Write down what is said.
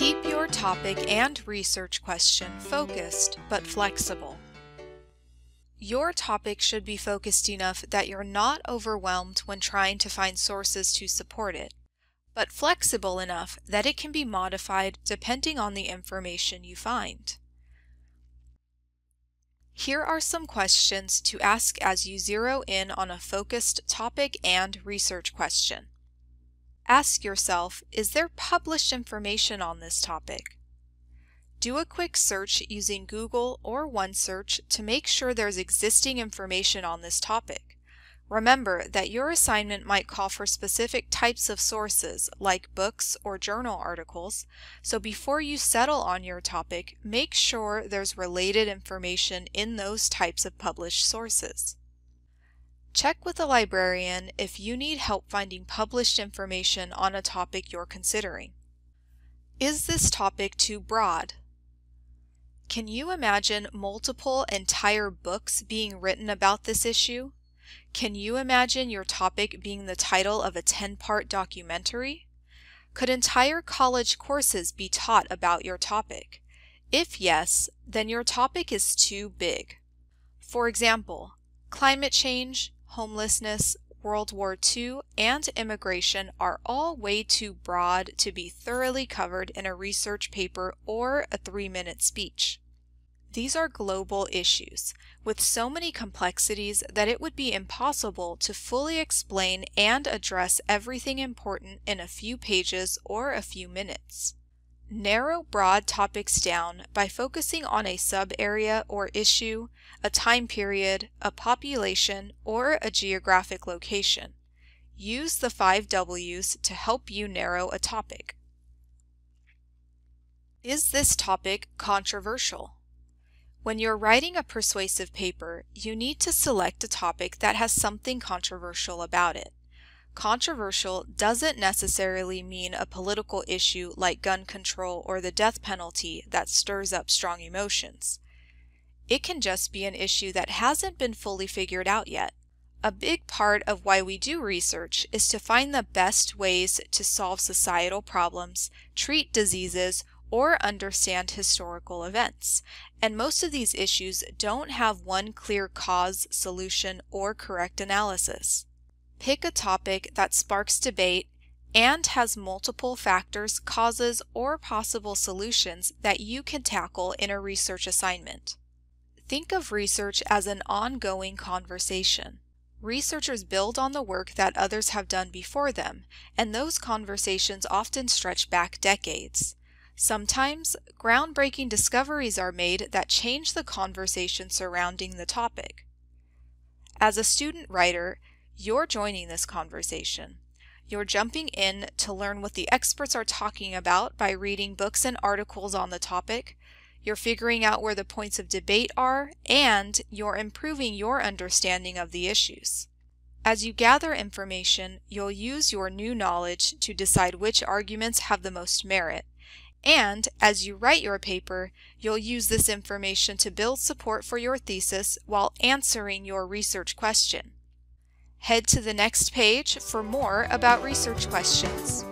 Keep your topic and research question focused but flexible. Your topic should be focused enough that you're not overwhelmed when trying to find sources to support it, but flexible enough that it can be modified depending on the information you find. Here are some questions to ask as you zero in on a focused topic and research question. Ask yourself, is there published information on this topic? Do a quick search using Google or OneSearch to make sure there's existing information on this topic. Remember that your assignment might call for specific types of sources, like books or journal articles, so before you settle on your topic, make sure there's related information in those types of published sources. Check with a librarian if you need help finding published information on a topic you're considering. Is this topic too broad? Can you imagine multiple entire books being written about this issue? Can you imagine your topic being the title of a 10-part documentary? Could entire college courses be taught about your topic? If yes, then your topic is too big. For example, climate change, homelessness, World War II, and immigration are all way too broad to be thoroughly covered in a research paper or a three-minute speech. These are global issues, with so many complexities that it would be impossible to fully explain and address everything important in a few pages or a few minutes. Narrow broad topics down by focusing on a sub-area or issue, a time period, a population, or a geographic location. Use the 5 W's to help you narrow a topic. Is this topic controversial? When you're writing a persuasive paper, you need to select a topic that has something controversial about it. Controversial doesn't necessarily mean a political issue like gun control or the death penalty that stirs up strong emotions. It can just be an issue that hasn't been fully figured out yet. A big part of why we do research is to find the best ways to solve societal problems, treat diseases, or understand historical events. And most of these issues don't have one clear cause, solution, or correct analysis. Pick a topic that sparks debate and has multiple factors, causes, or possible solutions that you can tackle in a research assignment. Think of research as an ongoing conversation. Researchers build on the work that others have done before them, and those conversations often stretch back decades. Sometimes, groundbreaking discoveries are made that change the conversation surrounding the topic. As a student writer, you're joining this conversation. You're jumping in to learn what the experts are talking about by reading books and articles on the topic. You're figuring out where the points of debate are, and you're improving your understanding of the issues. As you gather information, you'll use your new knowledge to decide which arguments have the most merit. And as you write your paper, you'll use this information to build support for your thesis while answering your research question. Head to the next page for more about research questions.